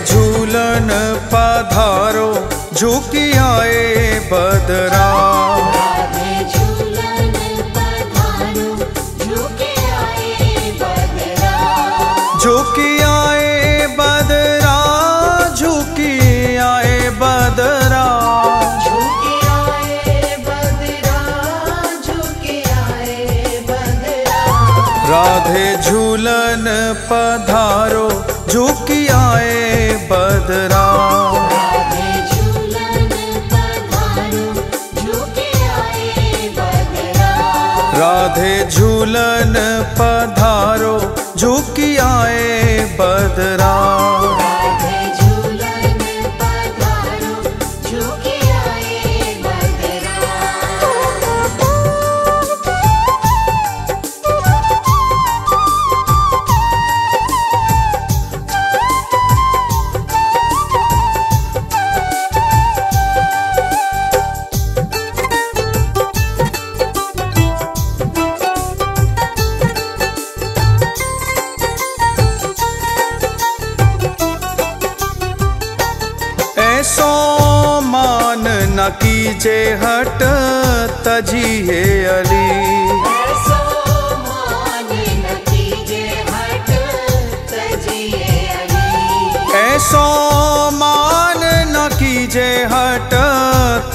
झूलन पधारो झुकी आए बदरा। झुके आए बदरा। झुकी आए बदरा झुकी आए बदरा। झुके आए बदरा झुके आए बदरा। राधे झूलन पधारो झुकी आए राधे झूलन पधारो झुके आए बदरा राधे झूलन पधारो झुकी आए बदरा। कीजे हट तजिए अली। ऐसो मान न कीजे हट तजिए अली। ऐसो मान न कीजे हट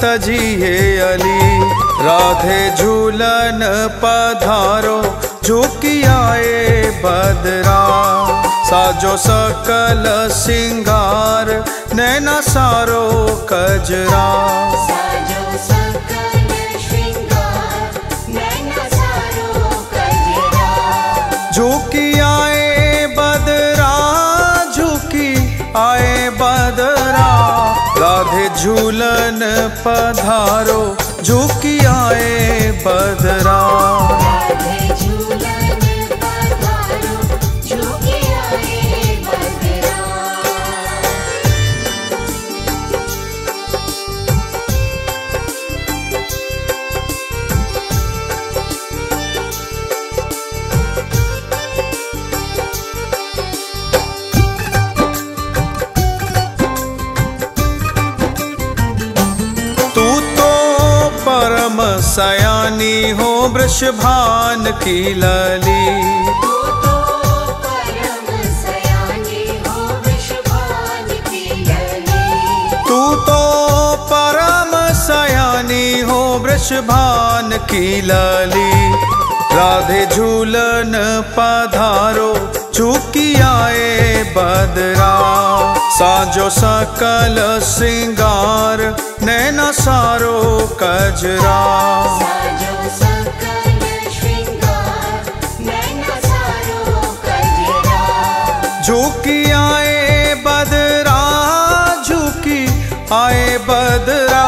तजिए अली। राधे झूलन पधारो झुकी आए बदरा साजो सकल सिंगार नैना सारो कजरा। साजो नैना सारो कजरा। झुकी आए बदरा झुकी आए बदरा। राधे झूलन पधारो झुकी आए बदरा। सयानी हो वृषभान की लली। तू तो परम सयानी हो वृषभान की लली। राधे झूलन पधारो आए बदरा। साजो सकल सिंगार नैना सारो कजरा। श्रृंगार नैना सारो कजरा। झुकी आए बदरा झुकी आए बदरा।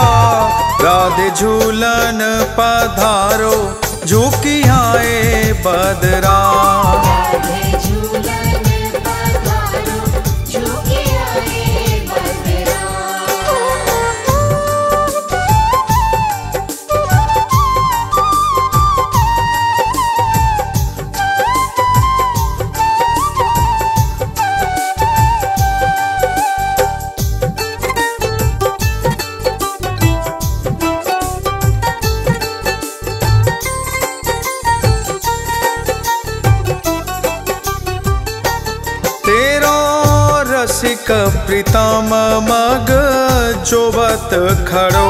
राधे झूलन पधारो झुकी आए बदरा। रसिक प्रीतम मग जोबत खड़ो।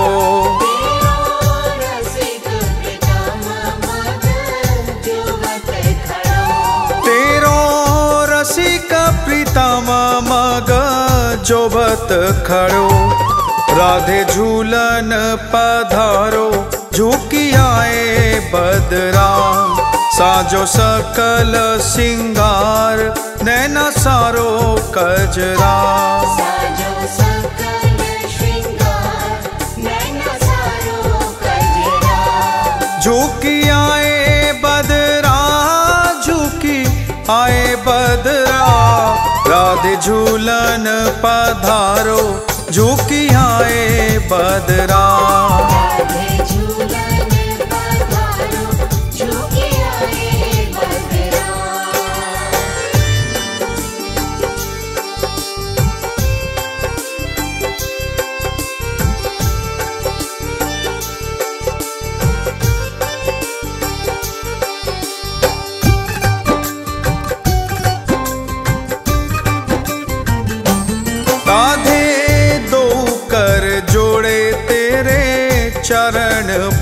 तेरो रसिक प्रीतम मग जोबत खड़ो। राधे झूलन पधारो झुकी आए बदरा साजो सकल सिंगार नैना सारो कजरा। साजो सकल श्रृंगार नैना सारो कजरा। झुकी आए बदरा झुकी आए बदरा। राधे झूलन पधारो झुकी आए बदरा।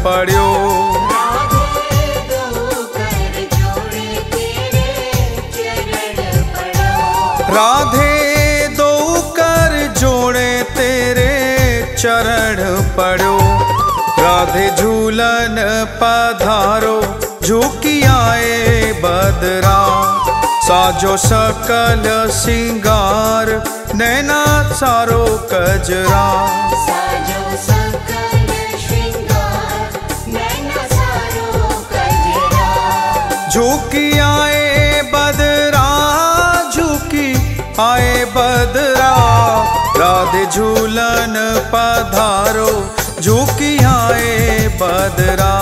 पड़ो राधे दो कर जोड़े तेरे चरण पड़ो। राधे झूलन पधारो झुकी आए बदरा। साजो सकल सिंगार, नैना सारो कजरा। पदरा राधे झूलन पधारो झुकियाए पदरा